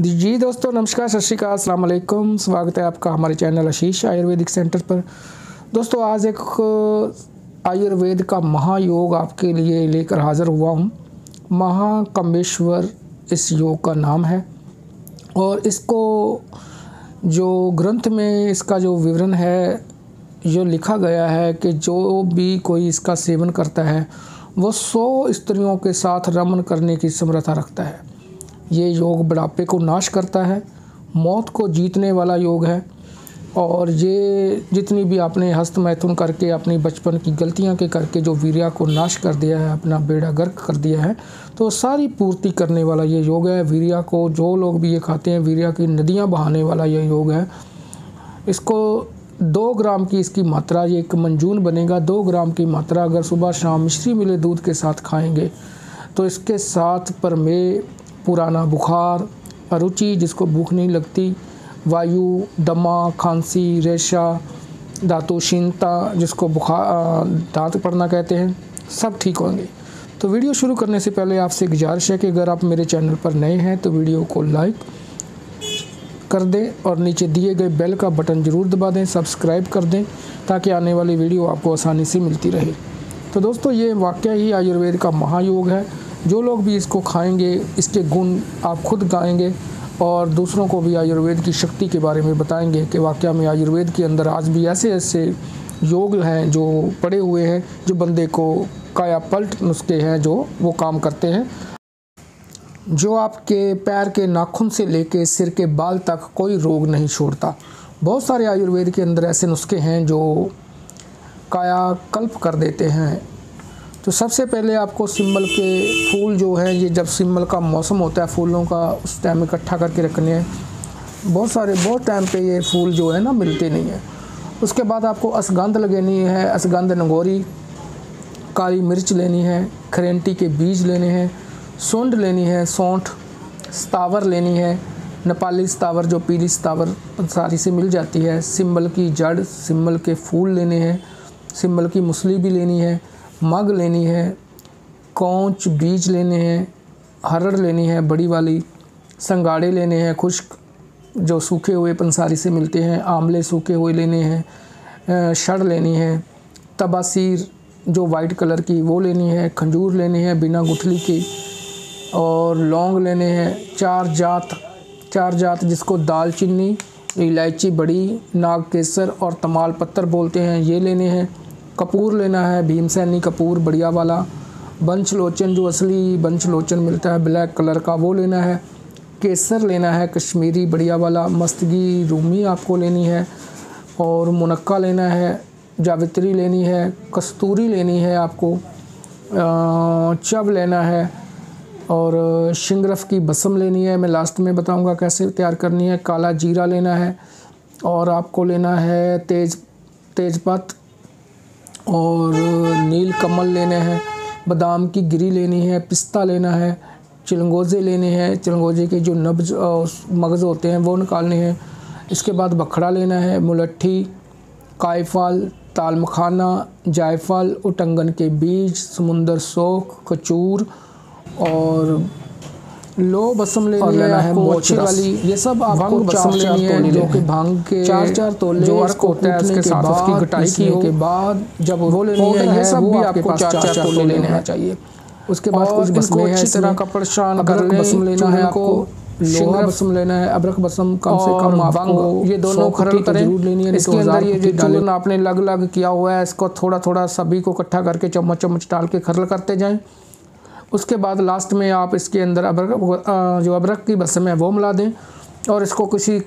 जी दोस्तों, नमस्कार, सत श्रीकाल स्वागत है आपका हमारे चैनल आशीष आयुर्वेदिक सेंटर पर। दोस्तों, आज एक आयुर्वेद का महायोग आपके लिए लेकर हाज़िर हुआ हूँ। महाकम्बेश्वर इस योग का नाम है। और इसको जो ग्रंथ में इसका जो विवरण है, जो लिखा गया है कि जो भी कोई इसका सेवन करता है, वो सौ स्त्रियों के साथ रमन करने की समर्था रखता है। ये योग बुढ़ापे को नाश करता है, मौत को जीतने वाला योग है। और ये जितनी भी आपने हस्त मैथुन करके, अपनी बचपन की गलतियाँ के करके जो वीरिया को नाश कर दिया है, अपना बेड़ा गर्क कर दिया है तो सारी पूर्ति करने वाला ये योग है। वीरिया को जो लोग भी ये खाते हैं, वीरिया की नदियाँ बहाने वाला ये योग है। इसको दो ग्राम की इसकी मात्रा, ये एक मंजून बनेगा। दो ग्राम की मात्रा अगर सुबह शाम मिश्री मिले दूध के साथ खाएँगे तो इसके साथ पर में पुराना बुखार, अरुचि जिसको भूख नहीं लगती, वायु, दमा, खांसी, रेशा धातुशीनता जिसको बुखार दांत पड़ना कहते हैं, सब ठीक होंगे। तो वीडियो शुरू करने से पहले आपसे गुजारिश है कि अगर आप मेरे चैनल पर नए हैं तो वीडियो को लाइक कर दें और नीचे दिए गए बेल का बटन ज़रूर दबा दें, सब्सक्राइब कर दें, ताकि आने वाली वीडियो आपको आसानी से मिलती रहे। तो दोस्तों, ये वाक़ ही आयुर्वेद का महायोग है। जो लोग भी इसको खाएँगे, इसके गुण आप खुद गाएँगे और दूसरों को भी आयुर्वेद की शक्ति के बारे में बताएँगे कि वाक़ में आयुर्वेद के अंदर आज भी ऐसे ऐसे योग हैं जो पड़े हुए हैं, जो बंदे को काया पलट नुस्खे हैं, जो वो काम करते हैं। जो आपके पैर के नाखून से लेके सिर के बाल तक कोई रोग नहीं छोड़ता। बहुत सारे आयुर्वेद के अंदर ऐसे नुस्खे हैं जो काया कल्प कर देते हैं। तो सबसे पहले आपको सिम्बल के फूल जो है, ये जब सिम्बल का मौसम होता है, फूलों का उस टाइम इकट्ठा करके रखने हैं। बहुत सारे, बहुत टाइम पे ये फूल जो है ना, मिलते नहीं हैं। उसके बाद आपको असगंध लगनी है, असगंध नंगोरी, काली मिर्च लेनी है, खरेंटी के बीज लेने हैं, सूंड लेनी है, सौंठ सतावर लेनी है, नेपाली सतावर जो पीली सतावर सारी से मिल जाती है। सिम्बल की जड़ सिम्बल के फूल लेने हैं सिम्बल की मुसली भी लेनी है मग लेनी है, कौच, बीज लेने हैं, हरड़ लेनी है, बड़ी वाली, संगाड़े लेने हैं, खुश्क, जो सूखे हुए पंसारी से मिलते हैं आमले सूखे हुए लेने हैं शड़ लेनी है, तबासीर, जो वाइट कलर की, वो लेनी है, खंजूर लेनी है, बिना गुठली की, और लौंग लेने हैं, चार जात चार जात जिसको दाल चीनी, इलायची बड़ी नाग केसर और तमाल पत्थर बोलते हैं, ये लेने हैं। कपूर लेना है, भीमसैनी कपूर, बढ़िया वाला। बंश लोचन, जो असली बंश लोचन मिलता है, ब्लैक कलर का, वो लेना है। केसर लेना है, कश्मीरी, बढ़िया वाला। मस्तगी, रूमी आपको लेनी है। और मुनक्का लेना है, जावित्री लेनी है, कस्तूरी लेनी है आपको। चब लेना है, और शिंगरफ की बसम लेनी है, मैं लास्ट में बताऊँगा कैसे तैयार करनी है। काला जीरा लेना है, और आपको लेना है तेज, तेज़पत। और नील कमल लेने हैं, बादाम की गिरी लेनी है, पिस्ता लेना है, चिलंगोज़े लेने हैं। चिलंगोज़े के जो नब्ज मगज़ होते हैं वो निकालने हैं। इसके बाद बखड़ा लेना है, मुलट्ठी, कायफल ताल मखाना जायफल, उटंगन के बीज, समुंदर सोख खचूर और लो बसम लेनी है है मोची वाली। ये सब आपको बसम लेनी है जो कि भाँग के चार चार तोले जो अर्क होता है उसके साथ उसकी कटाई की के बाद जब वो लेनी है ये सब भी आपको चार चार तोले लेने चाहिए उसके बाद कुछ बसमें है इस तरह का परेशान कर बसम लेना है आपको। लोहा बसम लेना है अबरक बसम कम से कम आपको ये दोनों खरल करें। ज़रूर लेनी है इसके अंदर ये जो चूर्ण आपने लग लग किया हुआ है इसको थोड़ा थोड़ा सभी को इकट्ठा करके चम्मच चम्मच डाल के खरल करते जाएँ। उसके बाद लास्ट में आप इसके अंदर अबरक जो अबरक की बसम है, वो मिला दें और इसको किसी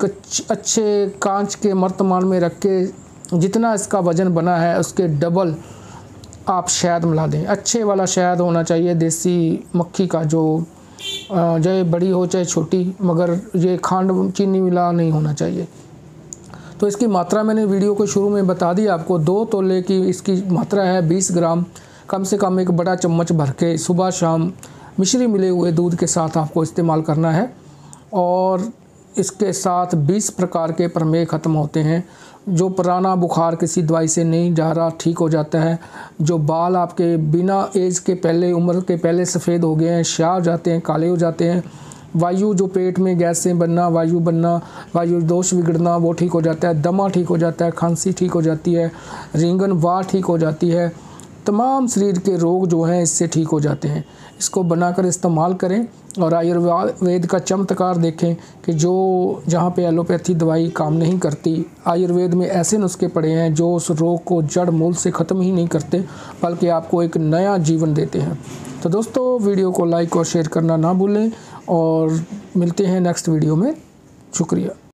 अच्छे कांच के मर्तमान में रख के जितना इसका वज़न बना है, उसके डबल आप शहद मिला दें। अच्छे वाला शहद होना चाहिए, देसी मक्खी का जो चाहे बड़ी हो, चाहे छोटी, मगर ये खांड चीनी मिला नहीं होना चाहिए। तो इसकी मात्रा मैंने वीडियो को शुरू में बता दी, आपको दो तोले की इसकी मात्रा है, बीस ग्राम। कम से कम एक बड़ा चम्मच भर के सुबह शाम मिश्री मिले हुए दूध के साथ आपको इस्तेमाल करना है और इसके साथ 20 प्रकार के प्रमेय ख़त्म होते हैं। जो पुराना बुखार किसी दवाई से नहीं जा रहा, ठीक हो जाता है। जो बाल आपके बिना एज के पहले, उम्र के पहले सफ़ेद हो गए हैं श्या हो जाते हैं, काले हो जाते हैं, वायु जो पेट में गैस बनना, वायु बनना, वायु दोष बिगड़ना, वो ठीक हो जाता है। दमा ठीक हो जाता है, खांसी ठीक हो जाती है, रिंगन वार ठीक हो जाती है तमाम शरीर के रोग जो हैं, इससे ठीक हो जाते हैं। इसको बनाकर इस्तेमाल करें और आयुर्वेद का चमत्कार देखें कि जो जहाँ पे एलोपैथी दवाई काम नहीं करती, आयुर्वेद में ऐसे नुस्खे पड़े हैं जो उस रोग को जड़ मूल से ख़त्म ही नहीं करते, बल्कि आपको एक नया जीवन देते हैं। तो दोस्तों, वीडियो को लाइक और शेयर करना ना भूलें और मिलते हैं नेक्स्ट वीडियो में। शुक्रिया।